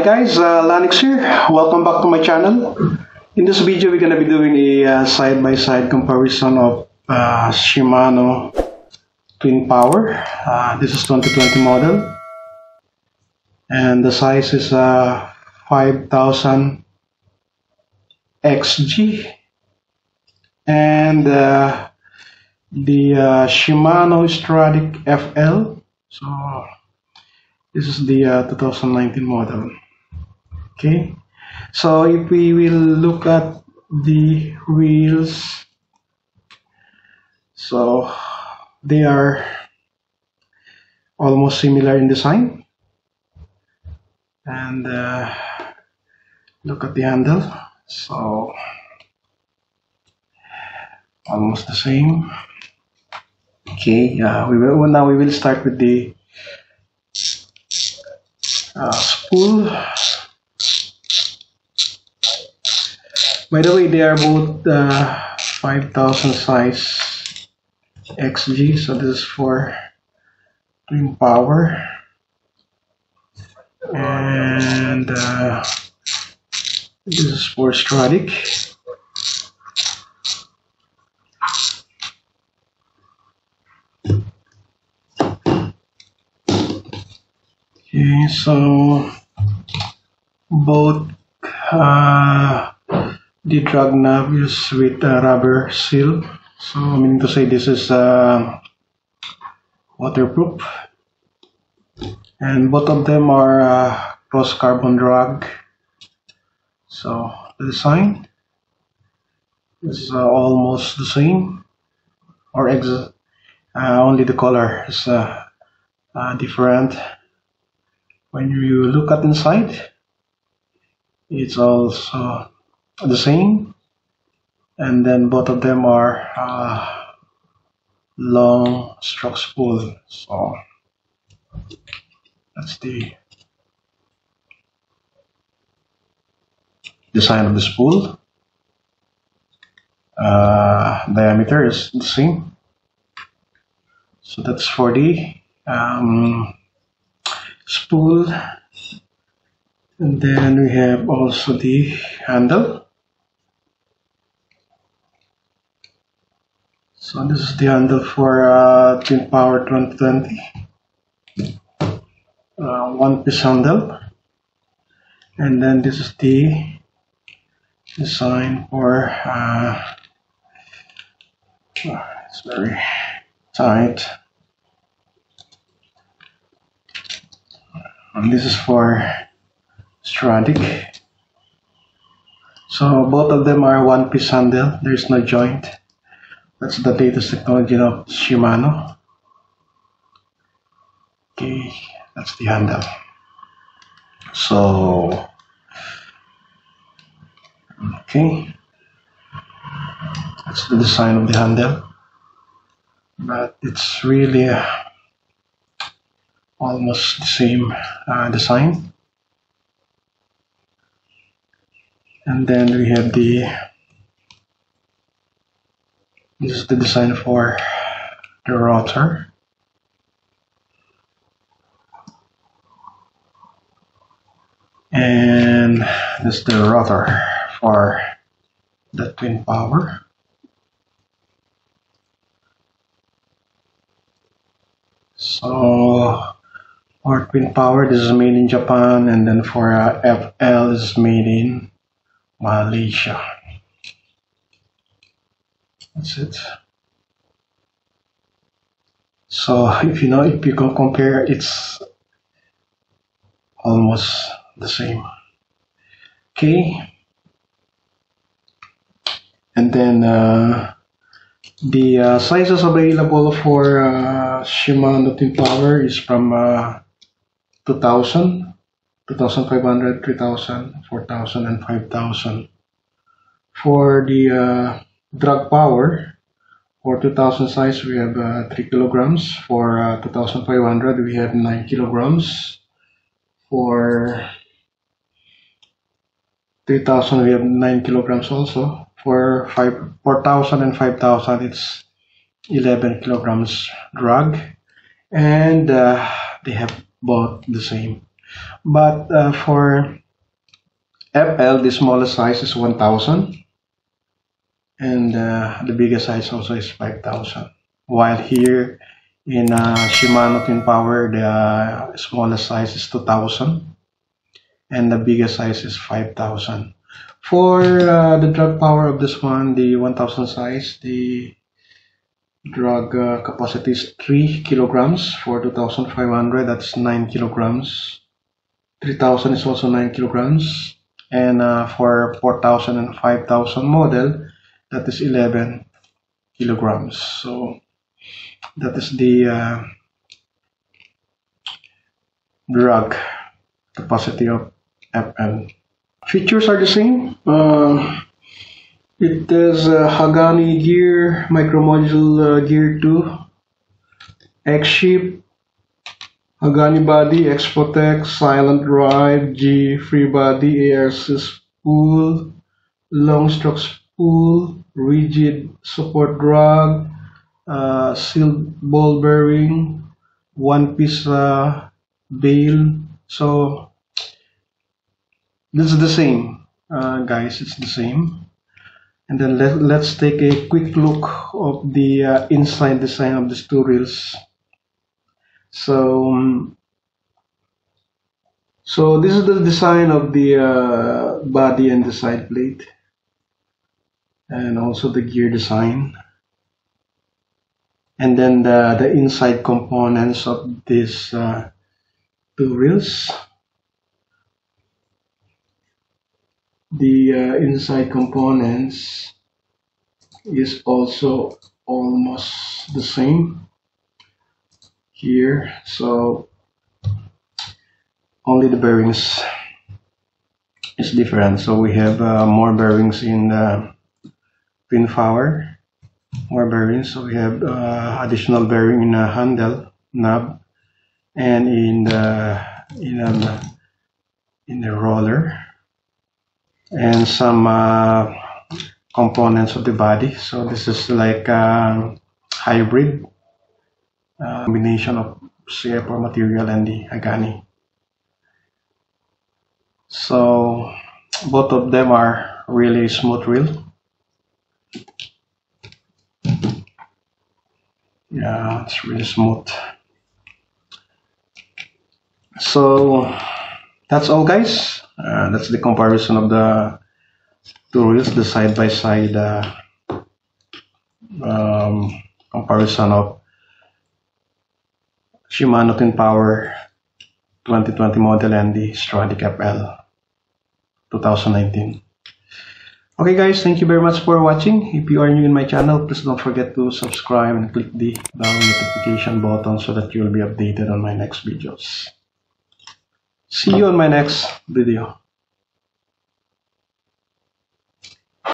Hi guys, uh, Lanix here. Welcome back to my channel. In this video, we're gonna be doing a uh, side-by-side comparison of uh, Shimano Twin Power. Uh, this is 2020 model, and the size is uh, 5000 XG, and uh, the uh, Shimano Stradic FL. So this is the uh, 2019 model. Okay, so if we will look at the wheels, so they are almost similar in design. And uh, look at the handle, so almost the same. Okay, uh, we will now we will start with the uh, spool. By the way, they are both uh, 5000 size XG, so this is for twin power. And uh, this is for Stradic. Okay, so both uh, the drug knob is with a rubber seal. So I mean to say this is uh, waterproof, and both of them are uh, cross carbon drug. So the design is uh, almost the same, or ex uh, only the color is uh, uh, different. When you look at inside it's also the same and then both of them are uh, long strokes spool so that's the design of the spool uh, diameter is the same. So that's 40 um, spool. And then we have also the handle so this is the handle for uh, twin power 2020 uh, one piece handle and then this is the design for uh, it's very tight. And this is for Stradic. So both of them are one piece handle there's no joint that's the latest technology of Shimano. Okay that's the handle. So okay. That's the design of the handle. But it's really uh, almost the same uh, design. And then we have the this is the design for the rotor and this is the rotor for the twin power. So for twin power this is made in Japan and then for uh, FL is made in Malaysia that's it. So if you know if you can compare it's almost the same. Okay. And then uh, the uh, sizes available for uh, Shimano Twin Power is from uh, 2000, 2500, 3000, 4000 and 5000. For the drag power, for 2000 size we have uh, 3 kilograms. For uh, 2500 we have 9 kilograms. For 3000 we have 9 kilograms also. For 5, 4000 and 5000 it's 11 kilograms drug And uh, they have both the same But uh, for FL, the smallest size is 1000 and uh, the biggest size also is 5000 while here in uh, Shimano Twin Power the uh, smallest size is 2000 and the biggest size is 5000 for uh, the drag power of this one the 1000 size the drag uh, capacity is 3 kilograms for 2500 that's 9 kilograms. 3000 is also 9 kilograms. And uh, for 4000 and 5000 model that is 11 kilograms. So that is the uh, drag capacity of FL features are the same. Uh, it is a Hagane gear micro module uh, gear 2 X ship Hagane body X-Protect silent drive G free body AR spool long stroke spool rigid support drag, uh, sealed ball bearing, one piece uh, bail. So this is the same, uh, guys. It's the same. And then let, let's take a quick look of the uh, inside design of these two reels. So, um, so this is the design of the uh, body and the side plate and also the gear design. And then the, the inside components of these uh, two reels the uh, inside components is also almost the same here. So only the bearings is different. So we have uh, more bearings in the twin power more bearings. So we have uh, additional bearing in the handle knob and in the in the in the roller and some uh, components of the body. So this is like a hybrid uh, combination of CF4 material and the Agani. So both of them are really smooth reel yeah it's really smooth. So that's all guys. Uh, that's the comparison of the two reels the side by side uh, um, comparison of Shimano Twin Power 2020 model and the Stradic FL 2019 Okay guys, thank you very much for watching. If you are new in my channel, please don't forget to subscribe and click the bell notification button so that you will be updated on my next videos. See you on my next video.